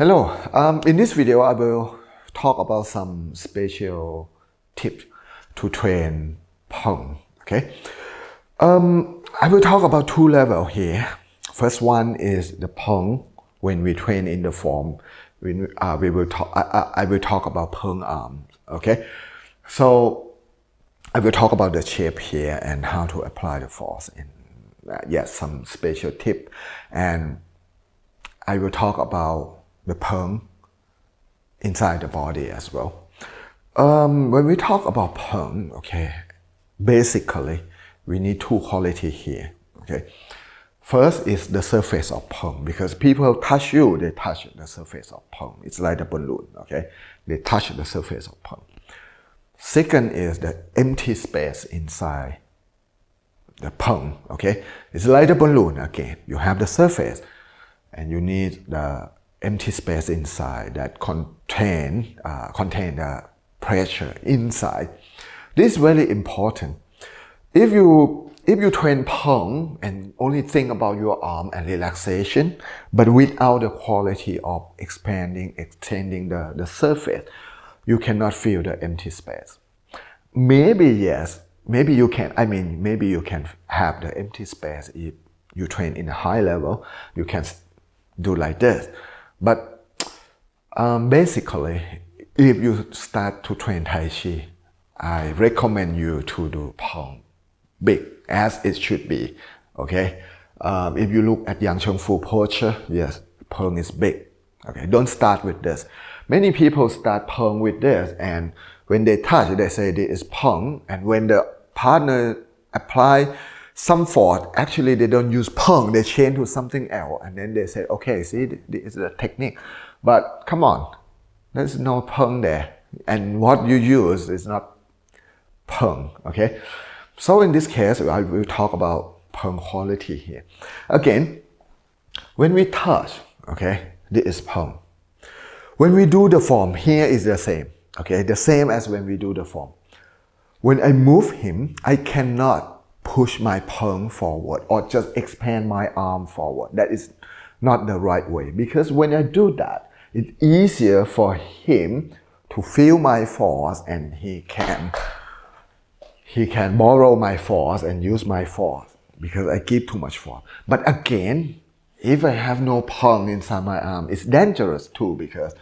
Hello, um, in this video I will talk about some special tips to train Peng, okay? Um, I will talk about two levels here. First one is the Peng when we train in the form. We, uh, we will talk, I, I, I will talk about Peng arms, okay? So I will talk about the shape here and how to apply the force in, uh, yes, some special tip. And I will talk about the Peng inside the body as well. Um, when we talk about Peng, okay, basically we need two quality here. Okay, first is the surface of Peng because people touch you, they touch the surface of Peng. It's like a balloon. Okay, they touch the surface of Peng. Second is the empty space inside the Peng. Okay, it's like a balloon again. You have the surface, and you need the empty space inside that contain uh, contain the pressure inside. This is very important. If you if you train Peng and only think about your arm and relaxation, but without the quality of expanding, extending the, the surface, you cannot feel the empty space. Maybe yes, maybe you can, I mean, maybe you can have the empty space if you train in a high level, you can do like this. But um, basically, if you start to train Tai Chi, I recommend you to do Peng big as it should be. Okay. Um, if you look at Yang Cheng Fu posture, yes, Peng is big. Okay. Don't start with this. Many people start Peng with this, and when they touch, they say this is Peng, and when the partner apply some force, actually they don't use Peng, they change to something else, and then they say, okay, see, this is the technique. But come on, there's no Peng there, and what you use is not Peng. Okay. So in this case, I will talk about Peng quality here. Again, when we touch, okay, this is Peng. When we do the form, here is the same, okay, the same as when we do the form. When I move him, I cannot push my palm forward or just expand my arm forward. That is not the right way because when I do that, it's easier for him to feel my force and he can he can borrow my force and use my force because I give too much force. But again, if I have no Peng inside my arm, it's dangerous too because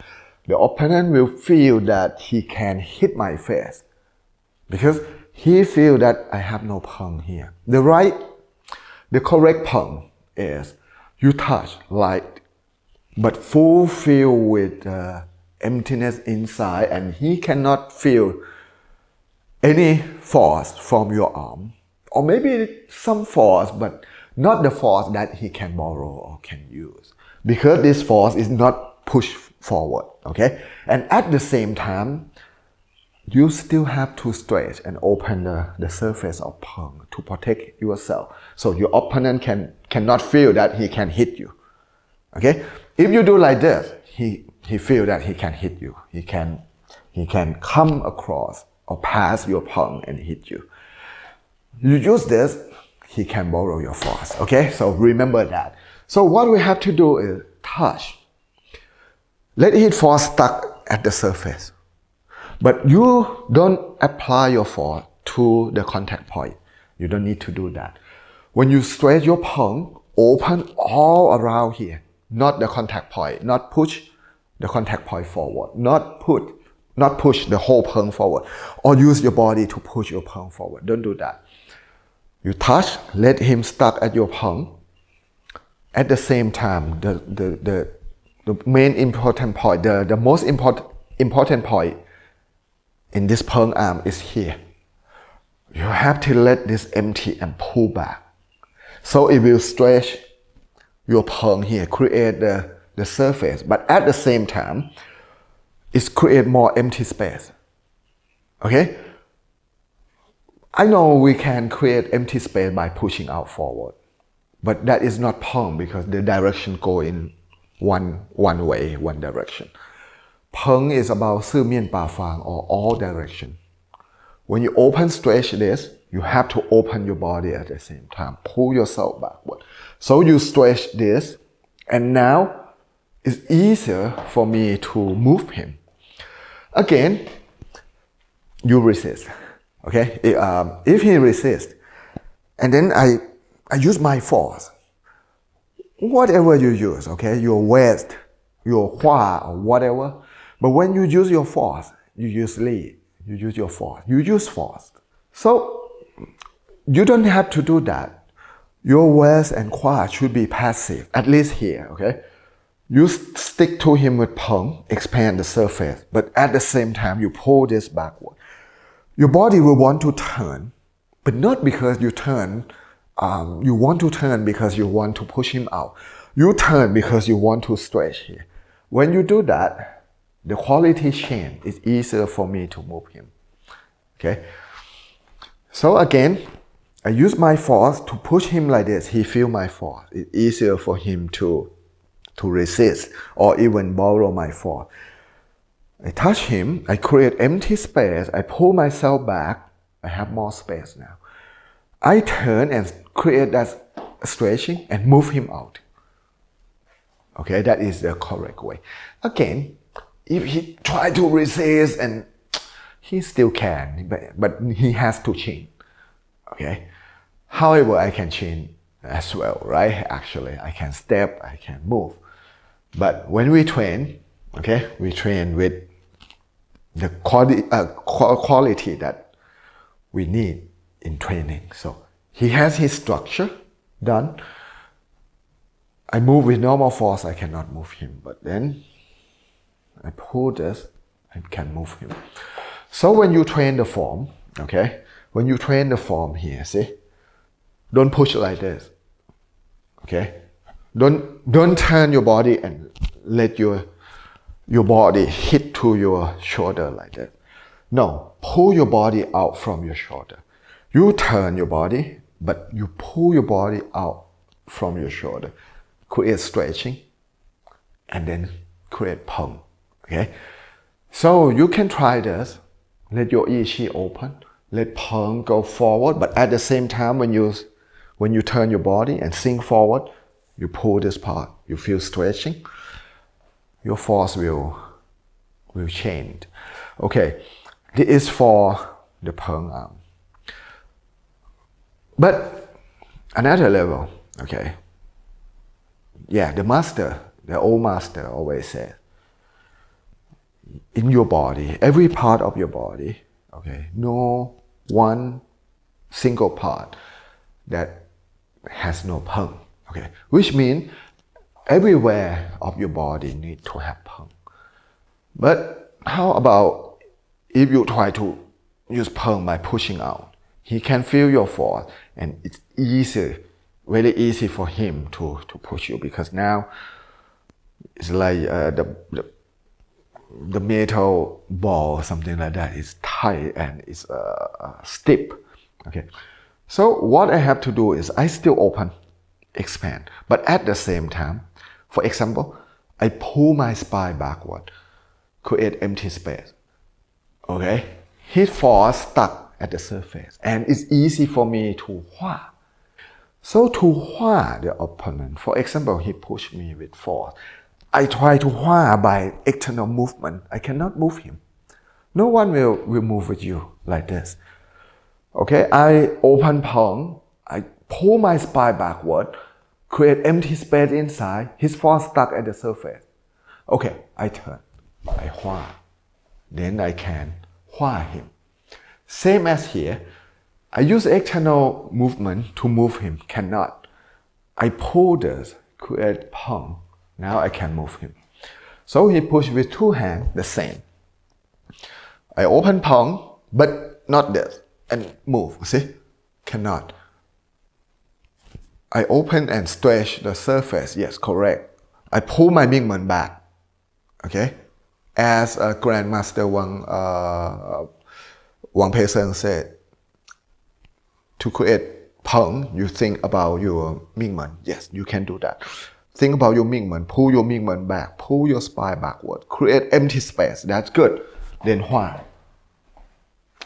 the opponent will feel that he can hit my face because he feel that I have no Peng here. The right, the correct Peng is you touch light, but full feel with uh, emptiness inside and he cannot feel any force from your arm, or maybe some force, but not the force that he can borrow or can use, because this force is not pushed forward. Okay, and at the same time, you still have to stretch and open the, the surface of Peng to protect yourself, so your opponent can cannot feel that he can hit you. Okay, if you do like this, he he feel that he can hit you. He can he can come across or pass your Peng and hit you. You use this, he can borrow your force. Okay, so remember that. So what we have to do is touch. Let it force stuck at the surface. But you don't apply your force to the contact point. You don't need to do that. When you stretch your palm, open all around here, not the contact point, not push the contact point forward, not put not push the whole palm forward or use your body to push your palm forward. Don't do that. You touch, let him stuck at your palm. At the same time, the, the, the, the main important point, the, the most important, important point in this Peng arm is here. You have to let this empty and pull back. So it will stretch your Peng here, create the, the surface. But at the same time, it's create more empty space. Okay? I know we can create empty space by pushing out forward, but that is not Peng because the direction go in one, one way, one direction. Peng is about Su Mian Pa Fang or all direction. When you open stretch this, you have to open your body at the same time. Pull yourself backward. So you stretch this, and now it's easier for me to move him. Again, you resist. Okay, if, um, if he resists, and then I, I use my force. Whatever you use, okay, your waist, your hua, or whatever. But when you use your force, you use lead, you use your force, you use force. So you don't have to do that. Your waist and hua should be passive, at least here, okay? You stick to him with peng, expand the surface, but at the same time, you pull this backward. Your body will want to turn, but not because you turn, um, you want to turn because you want to push him out. You turn because you want to stretch here. When you do that, the quality change. It's easier for me to move him. Okay. So again, I use my force to push him like this. He feel my force. It's easier for him to, to resist or even borrow my force. I touch him, I create empty space, I pull myself back, I have more space now. I turn and create that stretching and move him out. Okay, that is the correct way. Again, if he try to resist and he still can, but, but he has to change. Okay. However, I can change as well, right? Actually, I can step, I can move. But when we train, okay, we train with the quality, uh, quality that we need in training. So he has his structure done. I move with normal force, I cannot move him. But then I pull this, I can move him. So when you train the form, okay, when you train the form here, see, don't push like this. Okay, don't don't turn your body and let your your body hit to your shoulder like that. No, pull your body out from your shoulder. You turn your body, but you pull your body out from your shoulder. Create stretching, and then create Peng. Okay, so you can try this. Let your Yi open. Let Peng go forward, but at the same time, when you when you turn your body and sink forward, you pull this part. You feel stretching. Your force will will change. Okay, this is for the Peng arm. But another level, okay. Yeah, the master, the old master always said, in your body, every part of your body, okay, no one single part that has no peng, okay, which means everywhere of your body need to have peng. But how about if you try to use peng by pushing out? He can feel your force and it's easy, very easy for him to, to push you because now it's like uh, the, the the metal ball or something like that is tight and it's uh, uh, stiff. Okay, so what I have to do is I still open, expand, but at the same time, for example, I pull my spine backward, create empty space. Okay, his force stuck at the surface, and it's easy for me to hua. So to hua the opponent, for example, he pushed me with force. I try to hua by external movement. I cannot move him. No one will, will move with you like this. Okay, I open Peng, I pull my spine backward, create empty space inside, his force stuck at the surface. Okay, I turn, I hua. Then I can hua him. Same as here, I use external movement to move him, cannot. I pull this, create Peng, now I can move him. So he pushed with two hands, the same. I open Peng, but not this, and move, see? Cannot. I open and stretch the surface, yes, correct. I pull my Mingmen back, okay? As uh, Grandmaster Wang, uh, Wang Pei Seng said, to create Peng, you think about your Mingmen. Yes, you can do that. Think about your Mingmen. Pull your Mingmen back. Pull your spine backward. Create empty space. That's good. Then Hua.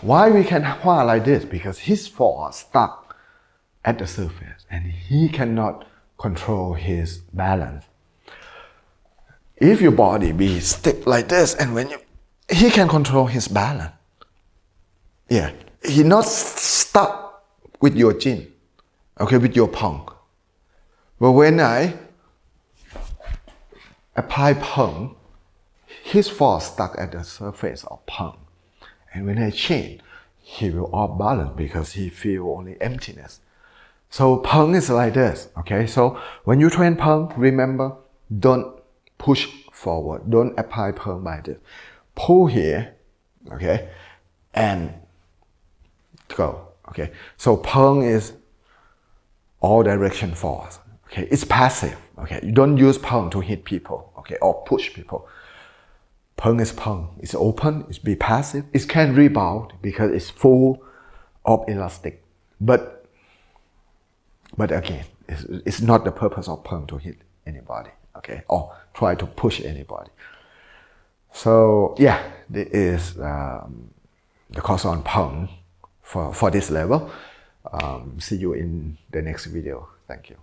Why we can Hua like this? Because his force stuck at the surface and he cannot control his balance. if your body be stick like this, and when you, he can control his balance. Yeah, he not stuck with your chin, okay, with your palm. But when I apply peng, his force stuck at the surface of peng. And when I change, he will off balance because he feel only emptiness. So peng is like this, okay? So when you train peng, remember, don't push forward. Don't apply peng by this. Pull here, okay? And go, okay? So peng is all direction force, okay? It's passive, okay? You don't use peng to hit people, okay? Or push people. Peng is peng. It's open. It's be passive. It can rebound because it's full of elastic. But but again, it's, it's not the purpose of peng to hit anybody. Okay, or try to push anybody. So yeah, this is um, the course on peng for for this level. Um, see you in the next video. Thank you.